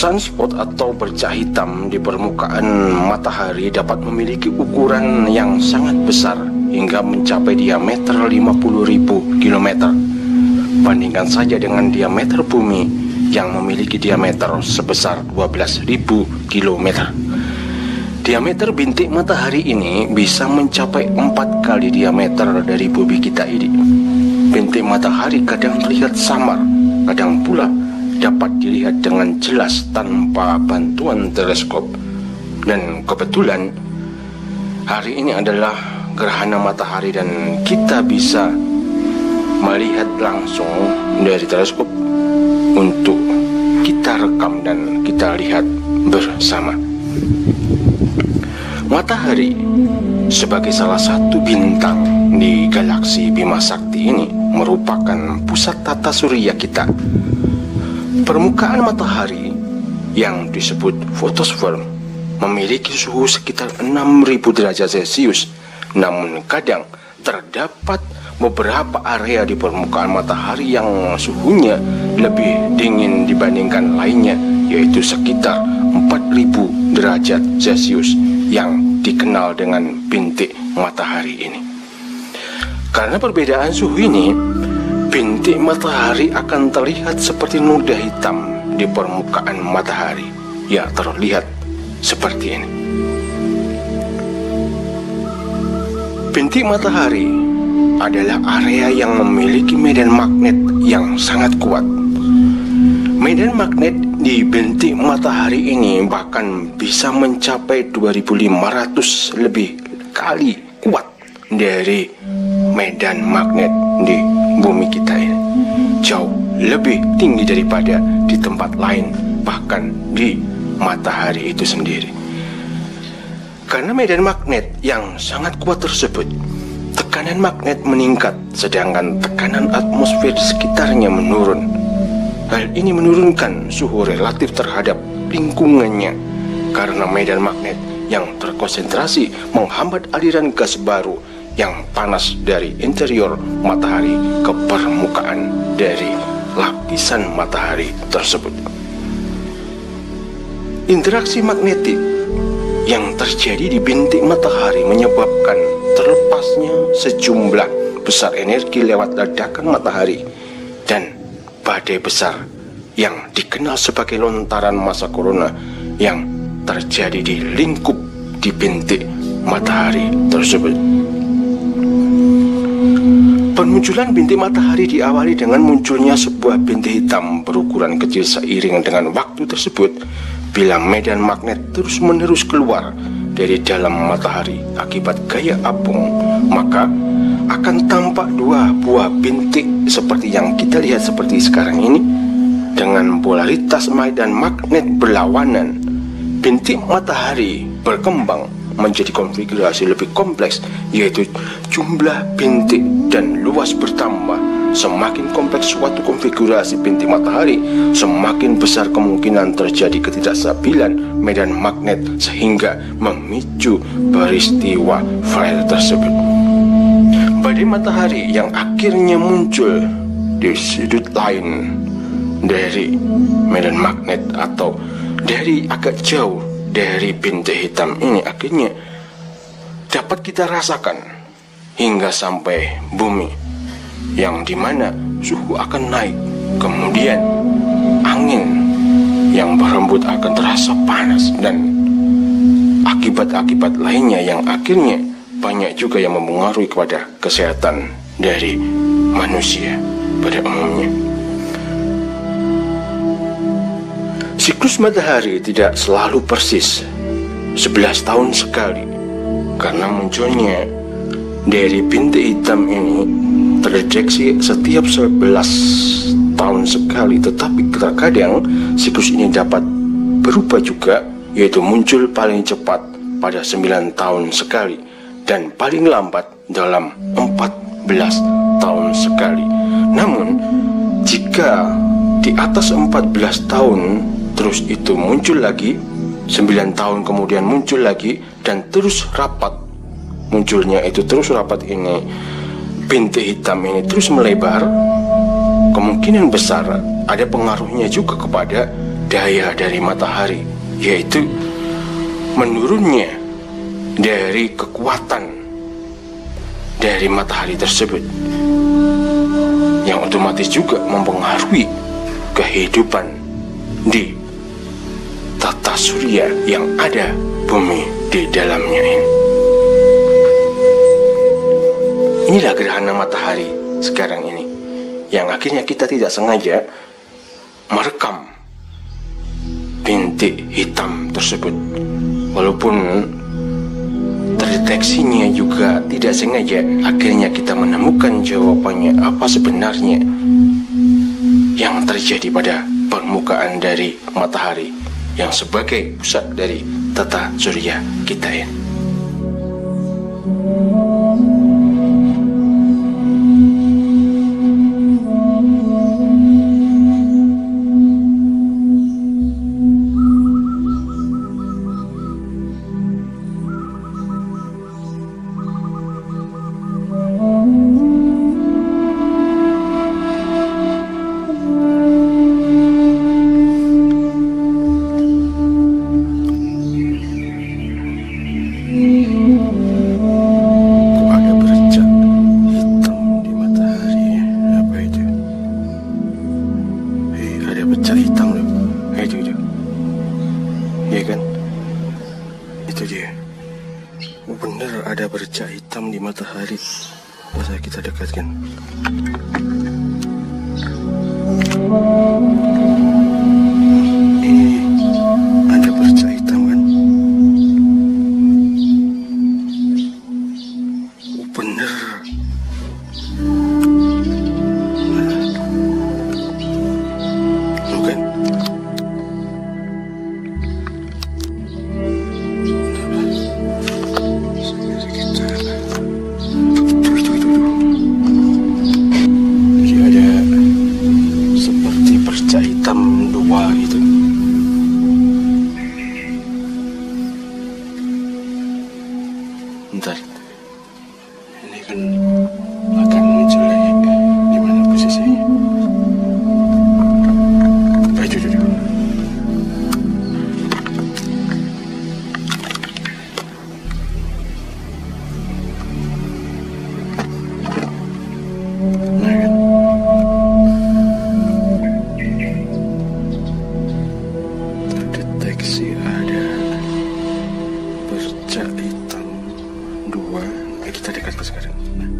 Sunspot atau bercak hitam di permukaan matahari dapat memiliki ukuran yang sangat besar hingga mencapai diameter 50.000 km. Bandingkan saja dengan diameter bumi yang memiliki diameter sebesar 12.000 km. Diameter bintik matahari ini bisa mencapai empat kali diameter dari bumi kita ini. Bintik matahari kadang terlihat samar, kadang pula dapat dilihat dengan jelas tanpa bantuan teleskop. Dan kebetulan hari ini adalah gerhana matahari dan kita bisa melihat langsung dari teleskop untuk kita rekam dan kita lihat bersama. Matahari sebagai salah satu bintang di galaksi Bima Sakti ini merupakan pusat tata surya kita Permukaan matahari yang disebut fotosfer memiliki suhu sekitar 6000 derajat Celcius. Namun kadang terdapat beberapa area di permukaan matahari yang suhunya lebih dingin dibandingkan lainnya yaitu sekitar 4000 derajat Celcius yang dikenal dengan bintik matahari ini. Karena perbedaan suhu ini, Bintik matahari akan terlihat seperti noda hitam di permukaan matahari. Ya, terlihat seperti ini. Bintik matahari adalah area yang memiliki medan magnet yang sangat kuat. Medan magnet di bintik matahari ini bahkan bisa mencapai 2500 lebih kali kuat dari medan magnet di bumi kita jauh lebih tinggi daripada di tempat lain, bahkan di matahari itu sendiri. Karena medan magnet yang sangat kuat tersebut, tekanan magnet meningkat, sedangkan tekanan atmosfer sekitarnya menurun. Hal ini menurunkan suhu relatif terhadap lingkungannya karena medan magnet yang terkonsentrasi menghambat aliran gas baru yang panas dari interior matahari ke permukaan dari lapisan matahari tersebut. Interaksi magnetik yang terjadi di bintik matahari menyebabkan terlepasnya sejumlah besar energi lewat ledakan matahari dan badai besar yang dikenal sebagai lontaran masa corona yang terjadi di lingkup di bintik matahari tersebut. Permunculan bintik matahari diawali dengan munculnya sebuah bintik hitam berukuran kecil seiring dengan waktu tersebut bila medan magnet terus-menerus keluar dari dalam matahari akibat gaya apung. Maka akan tampak dua buah bintik seperti yang kita lihat seperti sekarang ini dengan polaritas medan magnet berlawanan. Bintik matahari berkembang menjadi konfigurasi lebih kompleks yaitu jumlah bintik dan luas bertambah. Semakin kompleks suatu konfigurasi bintik matahari semakin besar kemungkinan terjadi ketidakstabilan medan magnet sehingga memicu peristiwa flare tersebut. Badai matahari yang akhirnya muncul di sudut lain dari medan magnet atau dari agak jauh dari bintik hitam ini akhirnya dapat kita rasakan hingga sampai bumi yang di mana suhu akan naik kemudian angin yang berembut akan terasa panas dan akibat-akibat lainnya yang akhirnya banyak juga yang mempengaruhi kepada kesehatan dari manusia pada umumnya. Siklus matahari tidak selalu persis 11 tahun sekali. Karena munculnya dari bintik hitam ini terdeteksi setiap 11 tahun sekali. Tetapi terkadang siklus ini dapat berubah juga Yaitu muncul paling cepat pada 9 tahun sekali Dan paling lambat dalam 14 tahun sekali. Namun jika di atas 14 tahun Terus itu muncul lagi 9 tahun kemudian muncul lagi Dan terus rapat. Munculnya itu terus rapat ini Bintik hitam ini terus melebar. Kemungkinan besar ada pengaruhnya juga kepada daya dari matahari, yaitu menurunnya dari kekuatan dari matahari tersebut yang otomatis juga mempengaruhi kehidupan di tata surya yang ada bumi di dalamnya ini. Inilah gerhana matahari sekarang ini yang akhirnya kita tidak sengaja merekam bintik hitam tersebut walaupun terdeteksinya juga tidak sengaja akhirnya kita menemukan jawabannya apa sebenarnya yang terjadi pada permukaan dari matahari yang sebagai pusat dari tata surya kita ini. Hitam dua gitu sebentar. Ini kan akan muncul lagi di mana posisinya eh, baju dulu nah kan? Terdeteksi ada. Bercak itu. 確かに。